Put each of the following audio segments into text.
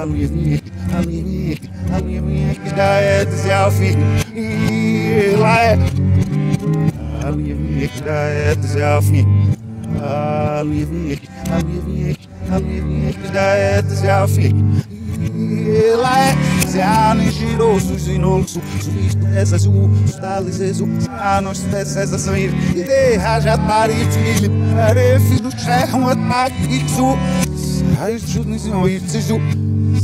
Dana sem. Se chicana. Da rola no kelbo. E aí, sabe? Não, estava. Ai, não gosto de levar. Slow down in that Jesus. Jesus. Zelfie. Hidayet Zelfie. Eli. Hidayet Zelfie. Hidayet Zelfie. Eli. Ziani giroso, zinoso, suisto, essa zu, stalis ezu, anos, essa sair, ide, raja, parit, milho, arefi, do cherro, ataque, zu, sai, junis, não, isso,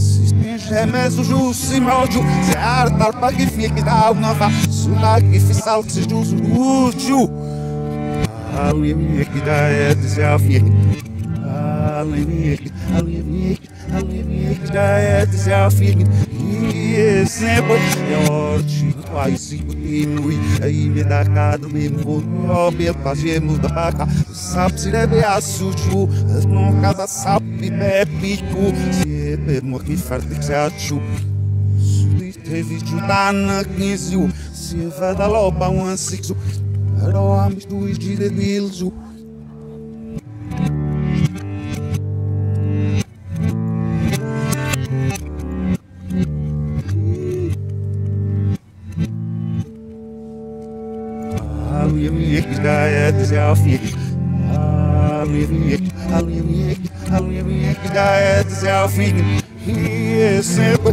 zu, remesso giù si moggio se arta al paghi fichi da da è di se a fichi alle mie alle mie alle mie che da è di se a fichi e sempre é orte vai se diminui aí me dá cada mesmo vou bel fazemos da vaca sabe se deve a sujo não casa sabe bebe pico se bebo que faz de se achu teve jutana quinze se vai da loba um ansixo Ero amis dois diredelos Hidayet Zelfie. Hidayet Zelfie. Sempre.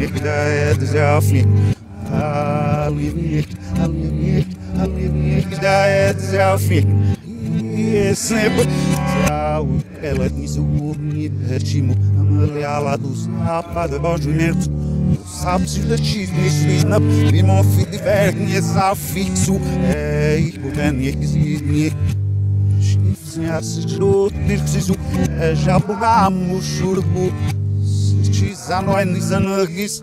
Hidayet Zelfie. Hidayet Zelfie. Sempre. Ela diz o ritmo, amarela dos rapadabojamentos. Sabes da chismisina, limon feedback, nessa fixo, é, e o ganhe que se Snjasi žlut, nirksizu, é já bugamos churbu, se não é nisa nagis.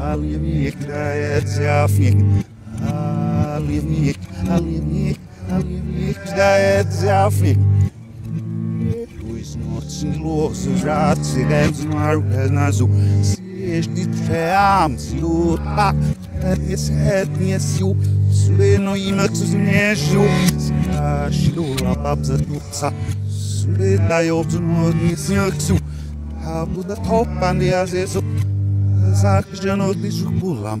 Ali mi é desafio, ali mi ali mi ali mi ek da é desafio. Dois nortes louços já tivemos no ar o azul. Este treamos lutar, esse é minha sil, sueno e maxus nejo. Shilu ababza duksa, sule da yobzu no nisnyaksu. Abu da Shiloh-Absatsa, Suleta-Jovzun-Odnisnyaksu, Habuda-Topan-Diazesot, Zakjano-Dishukulam,